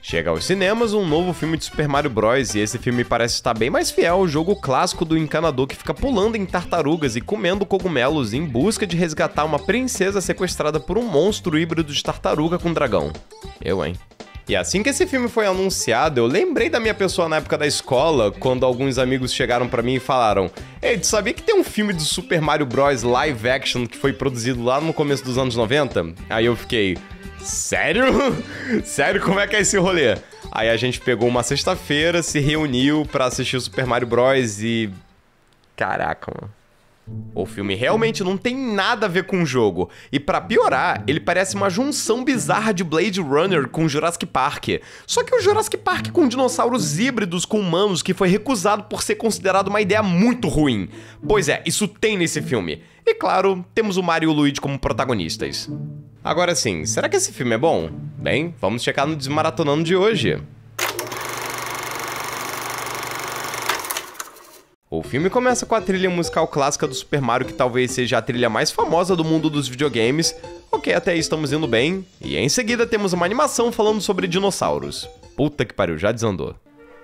Chega aos cinemas um novo filme de Super Mario Bros. e esse filme parece estar bem mais fiel ao jogo clássico do encanador que fica pulando em tartarugas e comendo cogumelos em busca de resgatar uma princesa sequestrada por um monstro híbrido de tartaruga com dragão. Eu, hein? E assim que esse filme foi anunciado, eu lembrei da minha pessoa na época da escola, quando alguns amigos chegaram para mim e falaram: Ei, tu sabia que tem um filme do Super Mario Bros. live action que foi produzido lá no começo dos anos 90? Aí eu fiquei. Sério? Sério, como é que é esse rolê? Aí a gente pegou uma sexta-feira, se reuniu para assistir o Super Mario Bros. e. Caraca, mano. O filme realmente não tem nada a ver com o jogo. E para piorar, ele parece uma junção bizarra de Blade Runner com Jurassic Park. Só que o Jurassic Park com dinossauros híbridos com humanos que foi recusado por ser considerado uma ideia muito ruim. Pois é, isso tem nesse filme. E claro, temos o Mario e o Luigi como protagonistas. Agora sim, será que esse filme é bom? Bem, vamos checar no Desmaratonando de hoje. O filme começa com a trilha musical clássica do Super Mario, que talvez seja a trilha mais famosa do mundo dos videogames. Ok, até aí estamos indo bem. E em seguida temos uma animação falando sobre dinossauros. Puta que pariu, já desandou.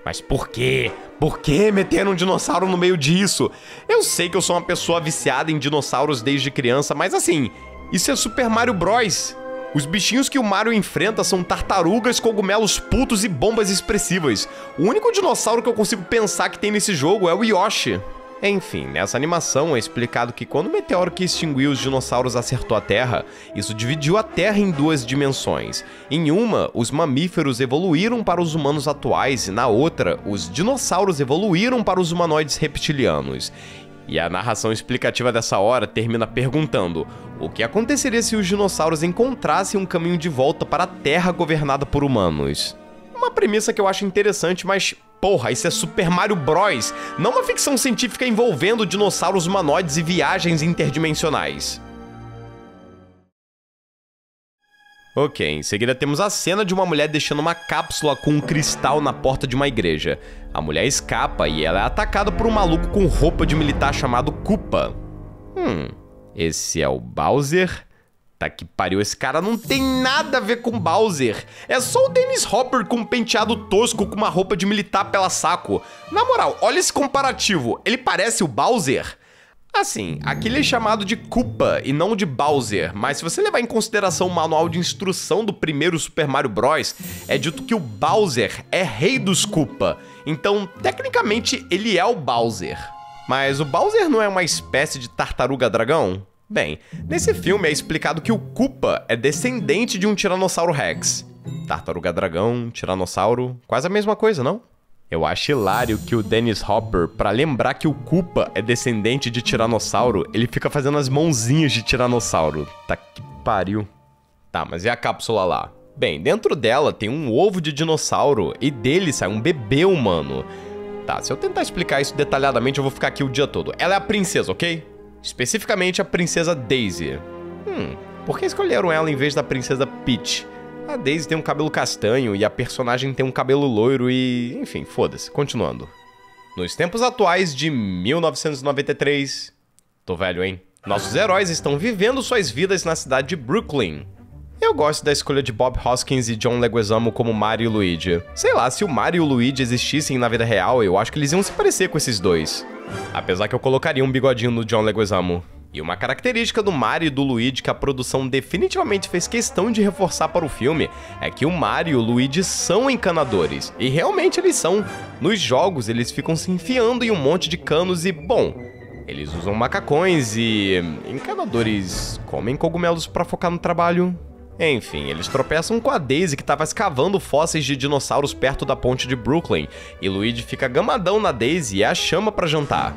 Mas por quê? Por que meter um dinossauro no meio disso? Eu sei que eu sou uma pessoa viciada em dinossauros desde criança, mas assim, isso é Super Mario Bros. Os bichinhos que o Mario enfrenta são tartarugas, cogumelos putos e bombas expressivas. O único dinossauro que eu consigo pensar que tem nesse jogo é o Yoshi. Enfim, nessa animação é explicado que quando o meteoro que extinguiu os dinossauros acertou a Terra, isso dividiu a Terra em duas dimensões. Em uma, os mamíferos evoluíram para os humanos atuais, e na outra, os dinossauros evoluíram para os humanoides reptilianos. E a narração explicativa dessa hora termina perguntando: o que aconteceria se os dinossauros encontrassem um caminho de volta para a Terra governada por humanos? Uma premissa que eu acho interessante, mas porra, isso é Super Mario Bros, não uma ficção científica envolvendo dinossauros humanoides e viagens interdimensionais. Ok, em seguida temos a cena de uma mulher deixando uma cápsula com um cristal na porta de uma igreja. A mulher escapa e ela é atacada por um maluco com roupa de militar chamado Koopa. Hum, esse é o Bowser? Tá que pariu, esse cara não tem nada a ver com Bowser. É só o Dennis Hopper com um penteado tosco com uma roupa de militar pela saco. Na moral, olha esse comparativo. Ele parece o Bowser? Assim, aquele é chamado de Koopa e não de Bowser, mas se você levar em consideração o manual de instrução do primeiro Super Mario Bros, é dito que o Bowser é rei dos Koopa, então tecnicamente ele é o Bowser. Mas o Bowser não é uma espécie de tartaruga dragão? Bem, nesse filme é explicado que o Koopa é descendente de um Tiranossauro Rex. Tartaruga dragão, tiranossauro, quase a mesma coisa, não? Eu acho hilário que o Dennis Hopper, para lembrar que o Koopa é descendente de Tiranossauro, ele fica fazendo as mãozinhas de Tiranossauro. Tá que pariu. Tá, mas e a cápsula lá? Bem, dentro dela tem um ovo de dinossauro e dele sai um bebê humano. Tá, se eu tentar explicar isso detalhadamente, eu vou ficar aqui o dia todo. Ela é a princesa, ok? Especificamente a princesa Daisy. Hum, por que escolheram ela em vez da princesa Peach? A Daisy tem um cabelo castanho e a personagem tem um cabelo loiro e. enfim, foda-se. Continuando. Nos tempos atuais de 1993. Tô velho, hein? Nossos heróis estão vivendo suas vidas na cidade de Brooklyn. Eu gosto da escolha de Bob Hoskins e John Leguizamo como Mario e Luigi. Sei lá, se o Mario e o Luigi existissem na vida real, eu acho que eles iam se parecer com esses dois. Apesar que eu colocaria um bigodinho no John Leguizamo. E uma característica do Mario e do Luigi que a produção definitivamente fez questão de reforçar para o filme é que o Mario e o Luigi são encanadores. E realmente eles são. Nos jogos eles ficam se enfiando em um monte de canos e, bom, eles usam macacões e. encanadores comem cogumelos para focar no trabalho. Enfim, eles tropeçam com a Daisy que estava escavando fósseis de dinossauros perto da ponte de Brooklyn, e Luigi fica gamadão na Daisy e a chama para jantar.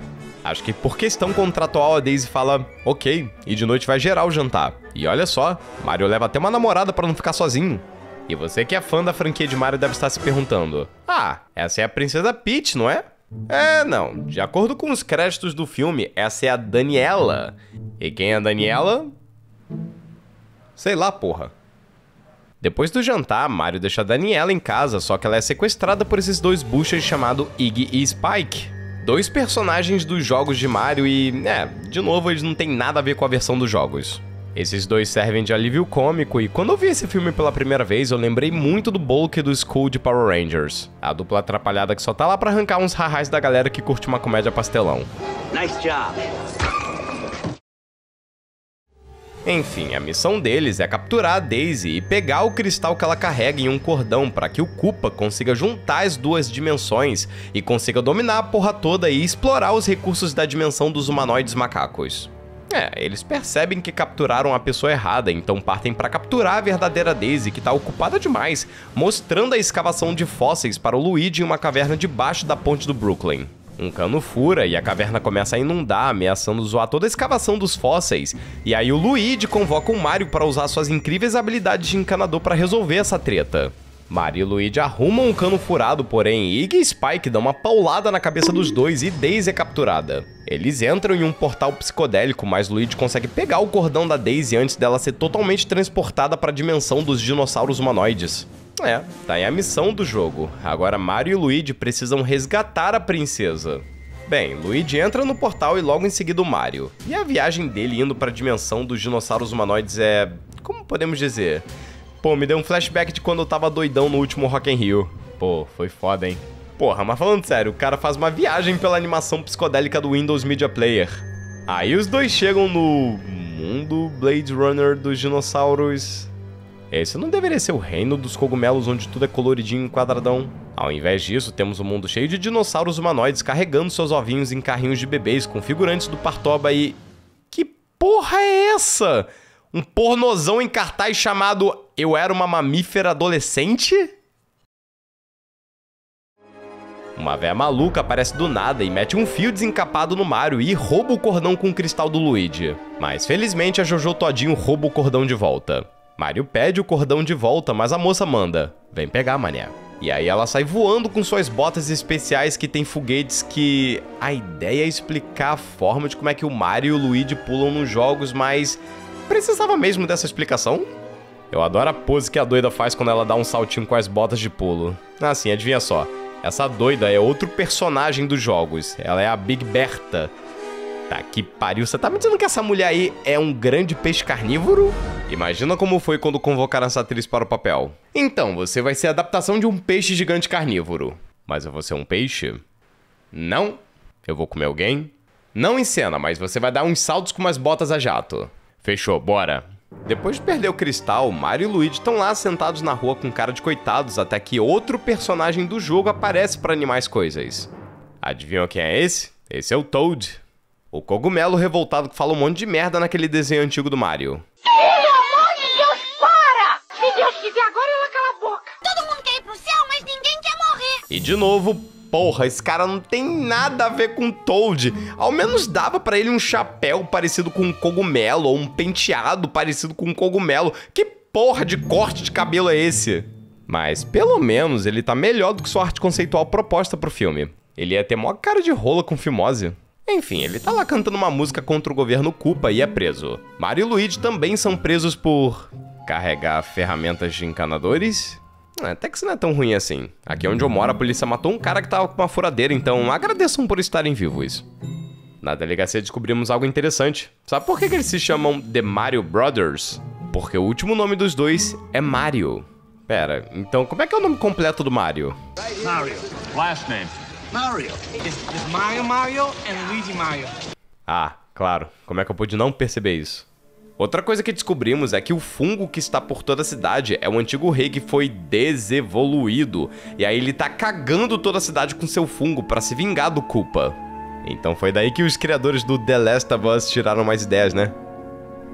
Acho que por questão contratual a Daisy fala, ok, e de noite vai gerar o jantar. E olha só, Mario leva até uma namorada para não ficar sozinho. E você que é fã da franquia de Mario deve estar se perguntando: Ah, essa é a Princesa Peach, não é? É, não. De acordo com os créditos do filme, essa é a Daniela. E quem é a Daniela? Sei lá, porra. Depois do jantar, Mario deixa a Daniela em casa, só que ela é sequestrada por esses dois buchas chamados Iggy e Spike dois personagens dos jogos de Mario e, é, de novo, eles não têm nada a ver com a versão dos jogos. Esses dois servem de alívio cômico, e quando eu vi esse filme pela primeira vez, eu lembrei muito do Bulk do Skull de Power Rangers. A dupla atrapalhada que só tá lá pra arrancar uns rarrais da galera que curte uma comédia pastelão. Nice job. Enfim, a missão deles é capturar a Daisy e pegar o cristal que ela carrega em um cordão para que o Koopa consiga juntar as duas dimensões e consiga dominar a porra toda e explorar os recursos da dimensão dos humanoides macacos. É, eles percebem que capturaram a pessoa errada, então partem para capturar a verdadeira Daisy, que tá ocupada demais, mostrando a escavação de fósseis para o Luigi em uma caverna debaixo da ponte do Brooklyn. Um cano fura e a caverna começa a inundar, ameaçando zoar toda a escavação dos fósseis. E aí o Luigi convoca o Mario para usar suas incríveis habilidades de encanador para resolver essa treta. Mario e Luigi arrumam um cano furado, porém Iggy e Spike dão uma paulada na cabeça dos dois e Daisy é capturada. Eles entram em um portal psicodélico, mas Luigi consegue pegar o cordão da Daisy antes dela ser totalmente transportada para a dimensão dos dinossauros humanoides. É, tá aí a missão do jogo. Agora Mario e Luigi precisam resgatar a princesa. Bem, Luigi entra no portal e logo em seguida o Mario. E a viagem dele indo para a dimensão dos dinossauros humanoides é... como podemos dizer? Pô, me deu um flashback de quando eu tava doidão no último Rock in Rio. Pô, foi foda, hein? Porra, mas falando sério, o cara faz uma viagem pela animação psicodélica do Windows Media Player. Aí os dois chegam no mundo Blade Runner dos dinossauros. Esse não deveria ser o reino dos cogumelos onde tudo é coloridinho e quadradão. Ao invés disso, temos um mundo cheio de dinossauros humanoides carregando seus ovinhos em carrinhos de bebês com figurantes do Partoba e... Que porra é essa? Um pornozão em cartaz chamado Eu Era Uma Mamífera Adolescente? Uma véia maluca aparece do nada e mete um fio desencapado no Mario e rouba o cordão com o cristal do Luigi. Mas felizmente a Jojo Todinho rouba o cordão de volta. Mario pede o cordão de volta, mas a moça manda: Vem pegar, mané. E aí ela sai voando com suas botas especiais que tem foguetes que a ideia é explicar a forma de como é que o Mario e o Luigi pulam nos jogos, mas Precisava mesmo dessa explicação? Eu adoro a pose que a doida faz quando ela dá um saltinho com as botas de pulo. Ah, sim, adivinha só. Essa doida é outro personagem dos jogos. Ela é a Big Bertha. Tá que pariu. Você tá me dizendo que essa mulher aí é um grande peixe carnívoro? Imagina como foi quando convocaram essa atriz para o papel. Então, você vai ser a adaptação de um peixe gigante carnívoro. Mas eu vou ser um peixe? Não. Eu vou comer alguém? Não em cena, mas você vai dar uns saltos com umas botas a jato. Fechou, bora. Depois de perder o cristal, Mario e Luigi estão lá sentados na rua com cara de coitados até que outro personagem do jogo aparece para animar as coisas. Adivinham quem é esse? Esse é o Toad. O cogumelo revoltado que fala um monte de merda naquele desenho antigo do Mario. Pelo amor de Deus, para! Se Deus quiser, agora ela cala a boca. Todo mundo quer ir pro céu, mas ninguém quer morrer. E de novo, porra, esse cara não tem nada a ver com Toad. Ao menos dava para ele um chapéu parecido com um cogumelo, ou um penteado parecido com um cogumelo. Que porra de corte de cabelo é esse? Mas pelo menos ele tá melhor do que sua arte conceitual proposta pro filme. Ele ia ter mó cara de rola com fimose. Enfim, ele tá lá cantando uma música contra o governo Culpa e é preso. Mario e Luigi também são presos por carregar ferramentas de encanadores é, até que isso não é tão ruim assim. Aqui onde eu moro, a polícia matou um cara que tava com uma furadeira, então agradeçam por estarem vivos. Na delegacia descobrimos algo interessante. Sabe por que, que eles se chamam The Mario Brothers? Porque o último nome dos dois é Mario. Pera, então como é que é o nome completo do Mario? Mario. Last name. Mario. It's, it's Mario Mario and Luigi Mario. Ah, claro. Como é que eu pude não perceber isso? Outra coisa que descobrimos é que o fungo que está por toda a cidade é o antigo rei que foi desevoluído. E aí ele tá cagando toda a cidade com seu fungo para se vingar do culpa. Então foi daí que os criadores do The Last of Us tiraram mais ideias, né?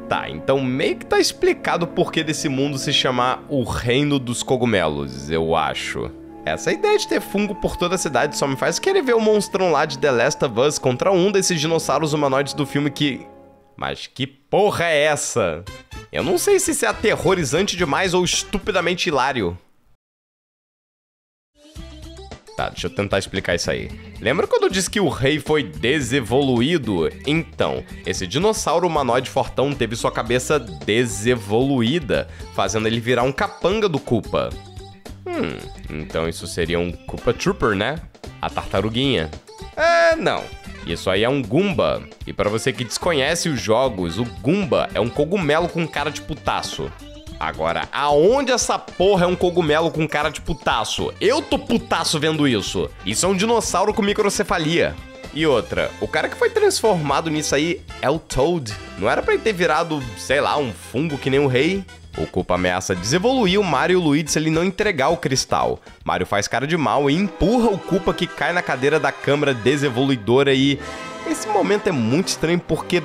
Tá, então meio que tá explicado o porquê desse mundo se chamar o Reino dos Cogumelos, eu acho. Essa ideia de ter fungo por toda a cidade só me faz querer ver o monstrão lá de The Last of Us contra um desses dinossauros humanoides do filme que mas que porra é essa? Eu não sei se isso é aterrorizante demais ou estupidamente hilário. Tá, deixa eu tentar explicar isso aí. Lembra quando eu disse que o rei foi desevoluído? Então, esse dinossauro humanoide fortão teve sua cabeça desevoluída, fazendo ele virar um capanga do Koopa. Hum, então isso seria um Koopa Trooper, né? A tartaruguinha. É, não. Isso aí é um Goomba. E para você que desconhece os jogos, o Goomba é um cogumelo com cara de putaço. Agora, aonde essa porra é um cogumelo com cara de putaço? Eu tô putaço vendo isso. Isso é um dinossauro com microcefalia. E outra, o cara que foi transformado nisso aí é o Toad. Não era pra ele ter virado, sei lá, um fungo que nem o rei? O Koopa ameaça desevoluir o Mario e o Luigi se ele não entregar o cristal. Mario faz cara de mal e empurra o Koopa que cai na cadeira da câmara desevoluidora e... Esse momento é muito estranho porque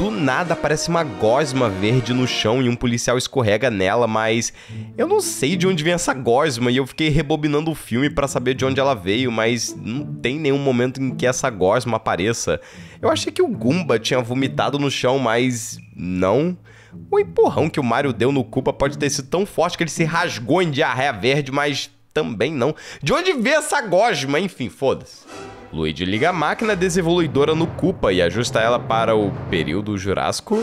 do nada aparece uma gosma verde no chão e um policial escorrega nela, mas eu não sei de onde vem essa gosma e eu fiquei rebobinando o filme para saber de onde ela veio, mas não tem nenhum momento em que essa gosma apareça. Eu achei que o Goomba tinha vomitado no chão, mas não. O empurrão que o Mario deu no Koopa pode ter sido tão forte que ele se rasgou em diarreia verde, mas também não. De onde veio essa gosma? Enfim, foda-se. Luigi liga a máquina desevoluidora no Koopa e ajusta ela para o período Jurássico.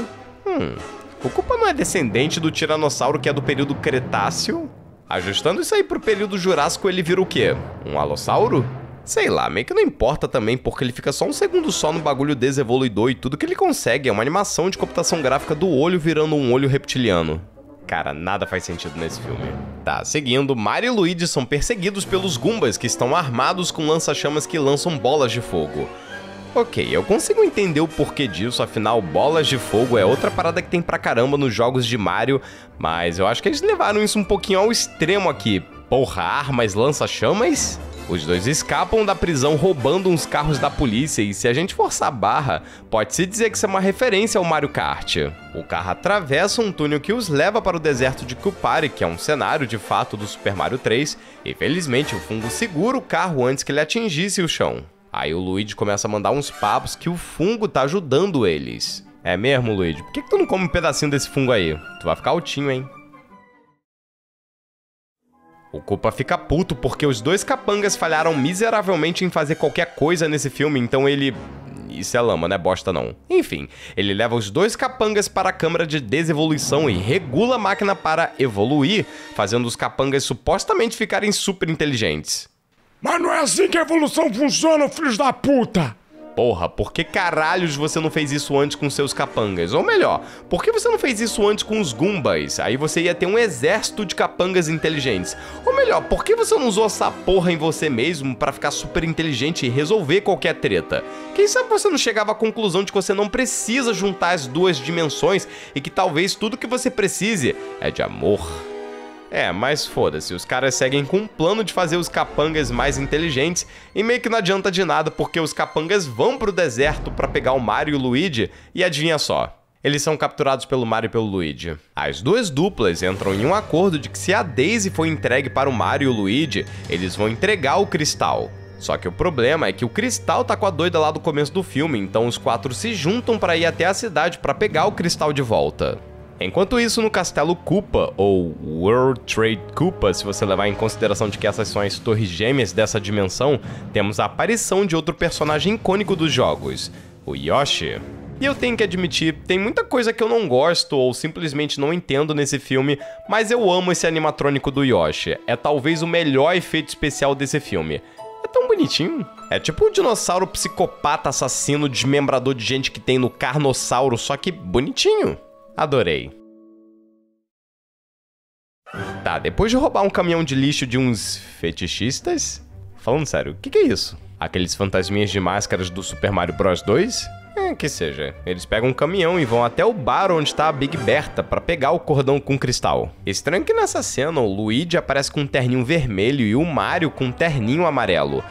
Hum, o Koopa não é descendente do Tiranossauro que é do período Cretáceo? Ajustando isso aí pro período Jurássico, ele vira o quê? Um alossauro? Sei lá, meio que não importa também, porque ele fica só um segundo só no bagulho desevoluidor e tudo que ele consegue é uma animação de computação gráfica do olho virando um olho reptiliano. Cara, nada faz sentido nesse filme. Tá, seguindo, Mario e Luigi são perseguidos pelos Goombas, que estão armados com lança-chamas que lançam bolas de fogo. Ok, eu consigo entender o porquê disso, afinal, bolas de fogo é outra parada que tem pra caramba nos jogos de Mario, mas eu acho que eles levaram isso um pouquinho ao extremo aqui. Porra, armas lança-chamas? Os dois escapam da prisão roubando uns carros da polícia e se a gente forçar a barra, pode-se dizer que isso é uma referência ao Mario Kart. O carro atravessa um túnel que os leva para o deserto de Kupari, que é um cenário de fato do Super Mario 3, e felizmente o fungo segura o carro antes que ele atingisse o chão. Aí o Luigi começa a mandar uns papos que o fungo tá ajudando eles. É mesmo, Luigi? Por que, que tu não come um pedacinho desse fungo aí? Tu vai ficar altinho, hein? O Koopa fica puto porque os dois capangas falharam miseravelmente em fazer qualquer coisa nesse filme, então ele. Isso é lama, né? Bosta não. Enfim, ele leva os dois capangas para a câmara de desevolução e regula a máquina para evoluir, fazendo os capangas supostamente ficarem super inteligentes. Mas não é assim que a evolução funciona, filhos da puta! Porra, por que caralhos você não fez isso antes com seus capangas? Ou melhor, por que você não fez isso antes com os Goombas? Aí você ia ter um exército de capangas inteligentes. Ou melhor, por que você não usou essa porra em você mesmo para ficar super inteligente e resolver qualquer treta? Quem sabe você não chegava à conclusão de que você não precisa juntar as duas dimensões e que talvez tudo que você precise é de amor. É, mas foda-se, os caras seguem com um plano de fazer os capangas mais inteligentes e meio que não adianta de nada porque os capangas vão pro deserto para pegar o Mario e o Luigi e adivinha só. Eles são capturados pelo Mario e pelo Luigi. As duas duplas entram em um acordo de que se a Daisy for entregue para o Mario e o Luigi, eles vão entregar o cristal. Só que o problema é que o Cristal tá com a doida lá do começo do filme, então os quatro se juntam para ir até a cidade para pegar o cristal de volta. Enquanto isso, no Castelo Koopa, ou World Trade Koopa, se você levar em consideração de que essas são as torres gêmeas dessa dimensão, temos a aparição de outro personagem icônico dos jogos, o Yoshi. E eu tenho que admitir, tem muita coisa que eu não gosto ou simplesmente não entendo nesse filme, mas eu amo esse animatrônico do Yoshi. É talvez o melhor efeito especial desse filme. É tão bonitinho. É tipo um dinossauro psicopata assassino desmembrador de gente que tem no Carnossauro, só que bonitinho. Adorei. Tá, depois de roubar um caminhão de lixo de uns fetichistas? Falando sério, o que, que, é isso? Aqueles fantasminhas de máscaras do Super Mario Bros 2? É, que seja. Eles pegam um caminhão e vão até o bar onde tá a Big Berta para pegar o cordão com cristal. Estranho que nessa cena o Luigi aparece com um terninho vermelho e o Mario com um terninho amarelo.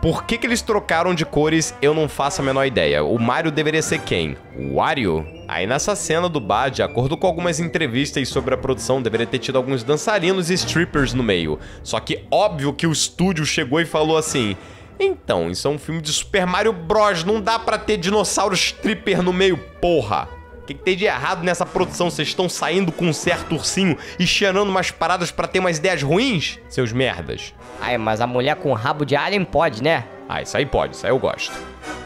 Por que, que eles trocaram de cores, eu não faço a menor ideia. O Mario deveria ser quem? O Wario? Aí nessa cena do bar, de acordo com algumas entrevistas sobre a produção, deveria ter tido alguns dançarinos e strippers no meio. Só que óbvio que o estúdio chegou e falou assim... Então, isso é um filme de Super Mario Bros, não dá pra ter dinossauro stripper no meio, porra! O que, que, tem de errado nessa produção? Vocês estão saindo com um certo ursinho e cheirando umas paradas para ter umas ideias ruins? Seus merdas. Ai, mas a mulher com rabo de alien pode, né? Ah, isso aí pode, isso aí eu gosto.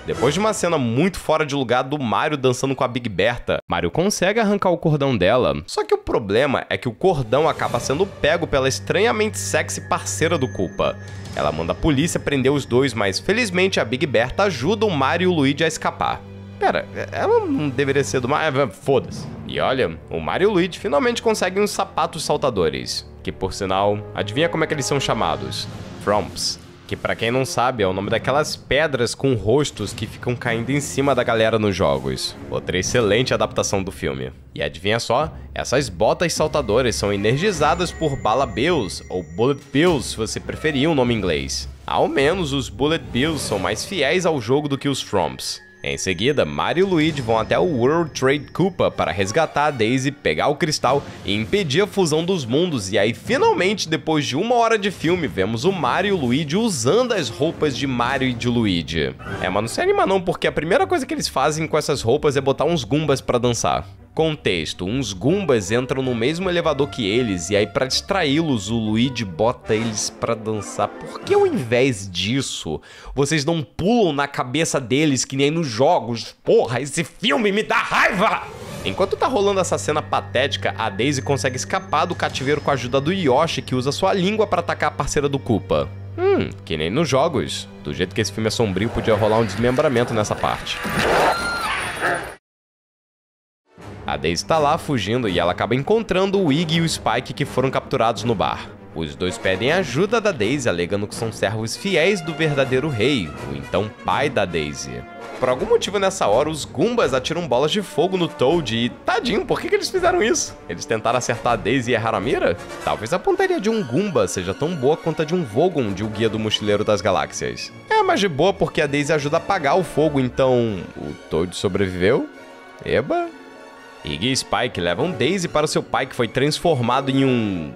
Depois de uma cena muito fora de lugar do Mario dançando com a Big Berta, Mario consegue arrancar o cordão dela. Só que o problema é que o cordão acaba sendo pego pela estranhamente sexy parceira do Koopa. Ela manda a polícia prender os dois, mas felizmente a Big Berta ajuda o Mario e o Luigi a escapar. Pera, ela não deveria ser do Mario? Foda-se. E olha, o Mario e o Luigi finalmente conseguem uns sapatos saltadores. Que por sinal, adivinha como é que eles são chamados? Fromps. Que para quem não sabe é o nome daquelas pedras com rostos que ficam caindo em cima da galera nos jogos. Outra excelente adaptação do filme. E adivinha só, essas botas saltadoras são energizadas por bala bills, ou bullet bills se você preferir o nome inglês. Ao menos os bullet bills são mais fiéis ao jogo do que os Fromps. Em seguida, Mario e Luigi vão até o World Trade Koopa para resgatar a Daisy, pegar o cristal e impedir a fusão dos mundos. E aí, finalmente, depois de uma hora de filme, vemos o Mario e o Luigi usando as roupas de Mario e de Luigi. É, mas não se anima não, porque a primeira coisa que eles fazem com essas roupas é botar uns Goombas para dançar. Contexto: uns Goombas entram no mesmo elevador que eles e aí para distraí-los o Luigi bota eles para dançar. Por que ao invés disso, vocês não pulam na cabeça deles que nem nos jogos? Porra, esse filme me dá raiva! Enquanto tá rolando essa cena patética, a Daisy consegue escapar do cativeiro com a ajuda do Yoshi, que usa sua língua para atacar a parceira do Koopa. Hum, que nem nos jogos. Do jeito que esse filme é sombrio, podia rolar um desmembramento nessa parte. A Daisy tá lá fugindo e ela acaba encontrando o Iggy e o Spike que foram capturados no bar. Os dois pedem ajuda da Daisy, alegando que são servos fiéis do verdadeiro rei, o então pai da Daisy. Por algum motivo nessa hora, os Goombas atiram bolas de fogo no Toad e, tadinho, por que, que eles fizeram isso? Eles tentaram acertar a Daisy e erraram a mira? Talvez a pontaria de um Goomba seja tão boa quanto a de um Vogon de O Guia do Mochileiro das Galáxias. É, mas de boa porque a Daisy ajuda a apagar o fogo, então... o Toad sobreviveu? Eba, Iggy e Spike levam Daisy para seu pai que foi transformado em um...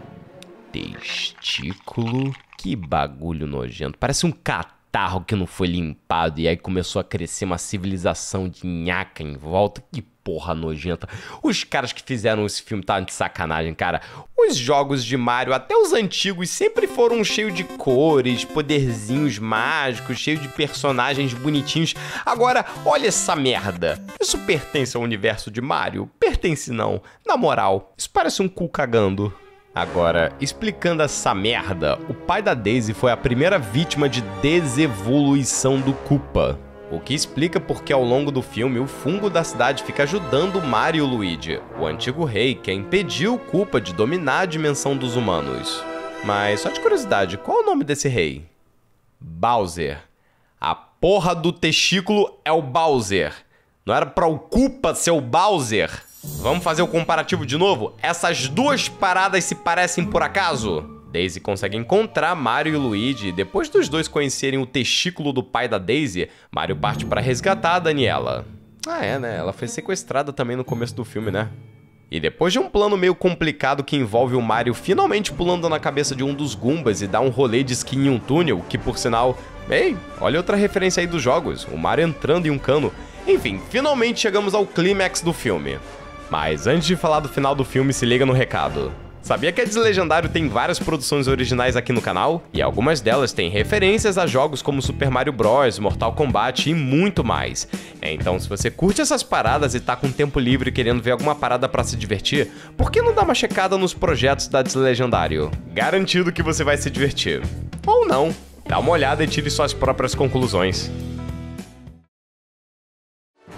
Testículo? Que bagulho nojento. Parece um catarro que não foi limpado e aí começou a crescer uma civilização de nhaca em volta. Que porra nojenta. Os caras que fizeram esse filme tá de sacanagem, cara. Os jogos de Mario, até os antigos, sempre foram cheios de cores, poderzinhos mágicos, cheios de personagens bonitinhos. Agora, olha essa merda. Isso pertence ao universo de Mario? Pertence não. Na moral, isso parece um cu cagando. Agora, explicando essa merda, o pai da Daisy foi a primeira vítima de desevolução do Koopa. O que explica porque ao longo do filme o fungo da cidade fica ajudando Mario Luigi, o antigo rei que impediu Koopa de dominar a dimensão dos humanos. Mas só de curiosidade, qual é o nome desse rei? Bowser. A porra do testículo é o Bowser. Não era pra o Koopa ser o Bowser? Vamos fazer o comparativo de novo? Essas duas paradas se parecem por acaso? Daisy consegue encontrar Mario e Luigi depois dos dois conhecerem o testículo do pai da Daisy, Mario parte para resgatar a Daniela. Ah, é, né? Ela foi sequestrada também no começo do filme, né? E depois de um plano meio complicado que envolve o Mario finalmente pulando na cabeça de um dos Goombas e dar um rolê de skin em um túnel, que por sinal. Ei, olha outra referência aí dos jogos: o Mario entrando em um cano. Enfim, finalmente chegamos ao clímax do filme. Mas antes de falar do final do filme, se liga no recado. Sabia que a Deslegendário tem várias produções originais aqui no canal? E algumas delas têm referências a jogos como Super Mario Bros, Mortal Kombat e muito mais. Então, se você curte essas paradas e tá com tempo livre querendo ver alguma parada para se divertir, por que não dar uma checada nos projetos da Deslegendário? Garantido que você vai se divertir. Ou não. Dá uma olhada e tire suas próprias conclusões.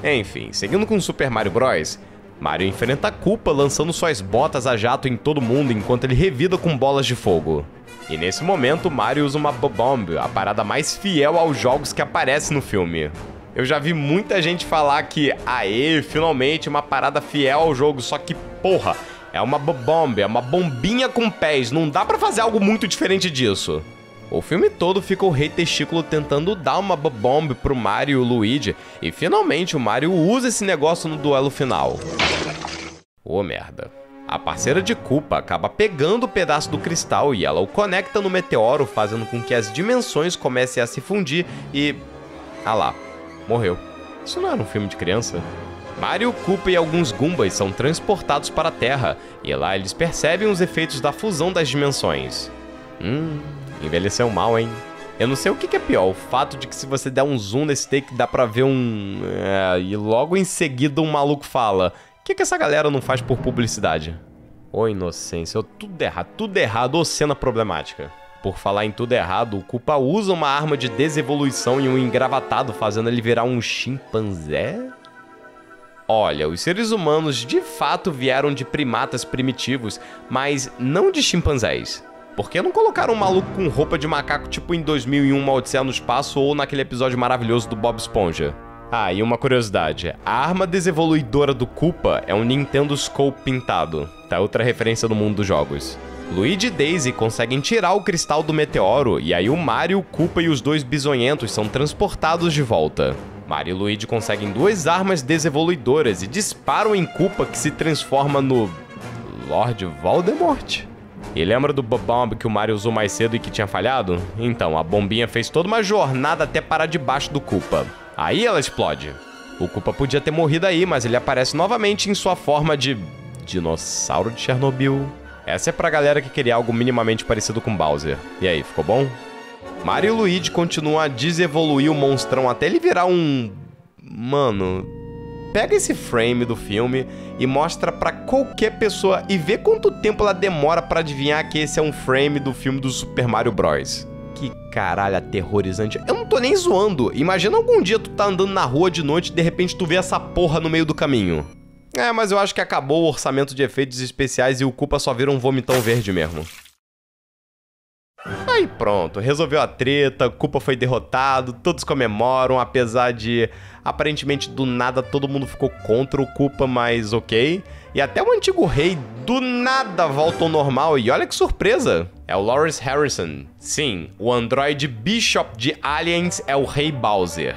Enfim, seguindo com Super Mario Bros, Mario enfrenta a culpa lançando suas botas a jato em todo mundo enquanto ele revida com bolas de fogo. E nesse momento, Mario usa uma Bomb, a parada mais fiel aos jogos que aparece no filme. Eu já vi muita gente falar que, aê, finalmente uma parada fiel ao jogo, só que, porra, é uma Bomb, é uma bombinha com pés, não dá pra fazer algo muito diferente disso. O filme todo fica o Rei Testículo tentando dar uma bomb pro Mario e o Luigi, e finalmente o Mario usa esse negócio no duelo final. Ô oh, merda. A parceira de Koopa acaba pegando o pedaço do cristal e ela o conecta no meteoro, fazendo com que as dimensões comecem a se fundir e. Ah lá, morreu. Isso não era um filme de criança? Mario, Koopa e alguns Goombas são transportados para a Terra, e lá eles percebem os efeitos da fusão das dimensões. Hum, Envelheceu mal, hein? Eu não sei o que, é pior, o fato de que se você der um zoom nesse take dá pra ver um... É, e logo em seguida um maluco fala, o que, que essa galera não faz por publicidade? Ô inocência, tudo errado, tudo errado, ô cena problemática. Por falar em tudo errado, o Koopa usa uma arma de desevolução e um engravatado, fazendo ele virar um chimpanzé? Olha, os seres humanos de fato vieram de primatas primitivos, mas não de chimpanzés. Por que não colocaram um maluco com roupa de macaco tipo em 2001 Uma Odisseia no Espaço ou naquele episódio maravilhoso do Bob Esponja? Ah, e uma curiosidade, a arma desevoluidora do Koopa é um Nintendo Scope pintado, tá outra referência do mundo dos jogos. Luigi e Daisy conseguem tirar o cristal do meteoro, e aí o Mario, o Koopa e os dois bisonhentos são transportados de volta. Mario e Luigi conseguem duas armas desevoluidoras e disparam em Koopa que se transforma no... Lord Voldemort? E lembra do Bomb que o Mario usou mais cedo e que tinha falhado? Então, a bombinha fez toda uma jornada até parar debaixo do Koopa. Aí ela explode. O Koopa podia ter morrido aí, mas ele aparece novamente em sua forma de... Dinossauro de Chernobyl. Essa é pra galera que queria algo minimamente parecido com Bowser. E aí, ficou bom? Mario e Luigi continuam a desevoluir o monstrão até ele virar um... Mano... Pega esse frame do filme e mostra para qualquer pessoa e vê quanto tempo ela demora para adivinhar que esse é um frame do filme do Super Mario Bros. Que caralho aterrorizante. Eu não tô nem zoando. Imagina algum dia tu tá andando na rua de noite e de repente tu vê essa porra no meio do caminho. É, mas eu acho que acabou o orçamento de efeitos especiais e o culpa só vira um vomitão verde mesmo. Aí pronto, resolveu a treta, culpa foi derrotado, todos comemoram, apesar de aparentemente do nada todo mundo ficou contra o culpa, mas ok. E até o antigo rei do nada volta ao normal e olha que surpresa! É o Lawrence Harrison. Sim, o androide Bishop de Aliens é o rei Bowser.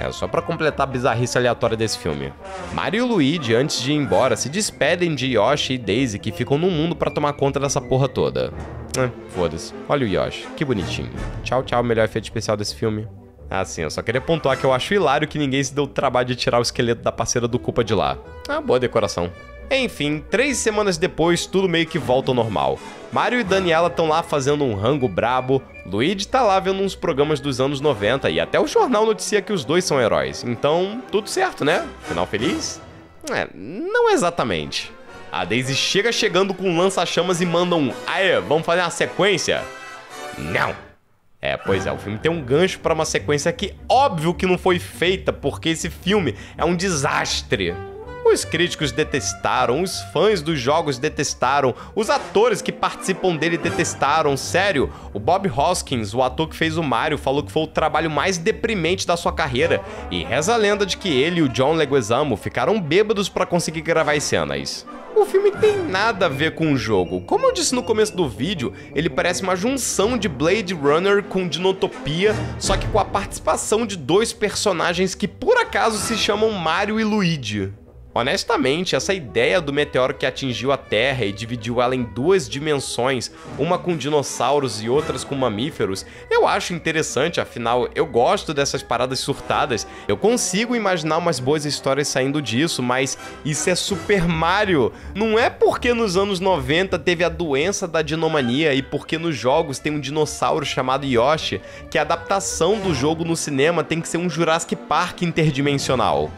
É, só para completar a bizarrice aleatória desse filme. Mario e Luigi, antes de ir embora, se despedem de Yoshi e Daisy, que ficam no mundo para tomar conta dessa porra toda. É, foda-se. Olha o Yoshi, que bonitinho. Tchau, tchau, melhor efeito especial desse filme. Ah, sim, eu só queria pontuar que eu acho hilário que ninguém se deu o trabalho de tirar o esqueleto da parceira do Culpa de lá. Ah, boa decoração. Enfim, três semanas depois, tudo meio que volta ao normal. Mario e Daniela estão lá fazendo um rango brabo, Luigi tá lá vendo uns programas dos anos 90 e até o jornal noticia que os dois são heróis. Então, tudo certo, né? Final feliz? É, não exatamente. A Daisy chega chegando com um lança-chamas e manda um Aê, vamos fazer uma sequência? Não! É, pois é, o filme tem um gancho para uma sequência que óbvio que não foi feita, porque esse filme é um desastre. Os críticos detestaram, os fãs dos jogos detestaram, os atores que participam dele detestaram. Sério, o Bob Hoskins, o ator que fez o Mario, falou que foi o trabalho mais deprimente da sua carreira. E reza a lenda de que ele e o John Leguizamo ficaram bêbados para conseguir gravar as cenas. O filme tem nada a ver com o jogo. Como eu disse no começo do vídeo, ele parece uma junção de Blade Runner com Dinotopia, só que com a participação de dois personagens que por acaso se chamam Mario e Luigi. Honestamente, essa ideia do meteoro que atingiu a Terra e dividiu ela em duas dimensões, uma com dinossauros e outras com mamíferos, eu acho interessante, afinal eu gosto dessas paradas surtadas. Eu consigo imaginar umas boas histórias saindo disso, mas isso é Super Mario. Não é porque nos anos 90 teve a doença da dinomania e porque nos jogos tem um dinossauro chamado Yoshi que a adaptação do jogo no cinema tem que ser um Jurassic Park interdimensional.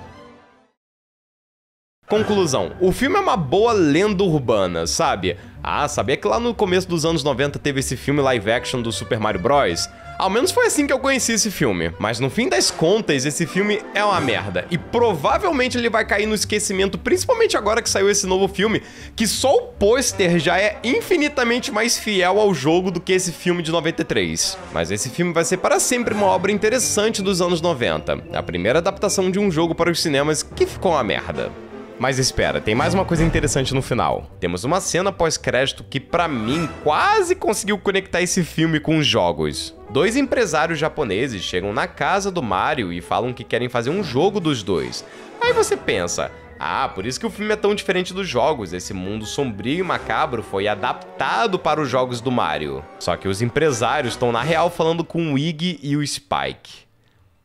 Conclusão: o filme é uma boa lenda urbana, sabe? Ah, sabia que lá no começo dos anos 90 teve esse filme live action do Super Mario Bros? Ao menos foi assim que eu conheci esse filme. Mas no fim das contas, esse filme é uma merda. E provavelmente ele vai cair no esquecimento, principalmente agora que saiu esse novo filme, que só o pôster já é infinitamente mais fiel ao jogo do que esse filme de 93. Mas esse filme vai ser para sempre uma obra interessante dos anos 90. A primeira adaptação de um jogo para os cinemas que ficou uma merda. Mas espera, tem mais uma coisa interessante no final. Temos uma cena pós-crédito que, para mim, quase conseguiu conectar esse filme com os jogos. Dois empresários japoneses chegam na casa do Mario e falam que querem fazer um jogo dos dois. Aí você pensa, ah, por isso que o filme é tão diferente dos jogos. Esse mundo sombrio e macabro foi adaptado para os jogos do Mario. Só que os empresários estão na real falando com o Iggy e o Spike.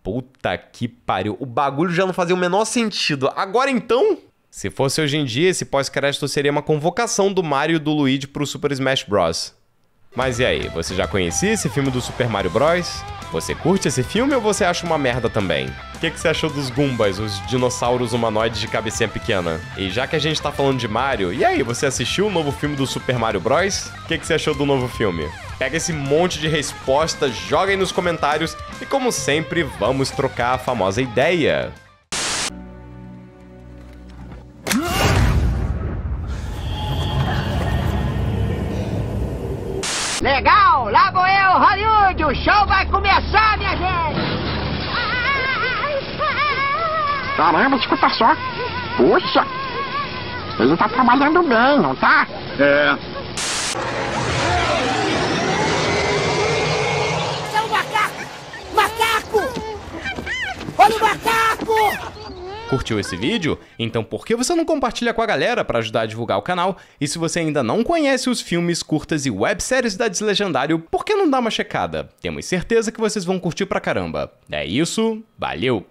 Puta que pariu. O bagulho já não fazia o menor sentido. Agora então, se fosse hoje em dia, esse pós-crédito seria uma convocação do Mario e do Luigi pro Super Smash Bros. Mas e aí, você já conhecia esse filme do Super Mario Bros? Você curte esse filme ou você acha uma merda também? O que, que você achou dos Goombas, os dinossauros humanoides de cabecinha pequena? E já que a gente tá falando de Mario, e aí, você assistiu o novo filme do Super Mario Bros? O que, que você achou do novo filme? Pega esse monte de respostas, joga aí nos comentários e, como sempre, vamos trocar a famosa ideia. Legal, lá vou eu, Hollywood, o show vai começar, minha gente! Caramba, escuta só. Puxa, ele tá trabalhando bem, não tá? É. É um macaco! Macaco! Olha o macaco! Curtiu esse vídeo? Então por que você não compartilha com a galera para ajudar a divulgar o canal? E se você ainda não conhece os filmes, curtas e webséries da Deslegendário, por que não dá uma checada? Temos certeza que vocês vão curtir pra caramba. É isso, valeu!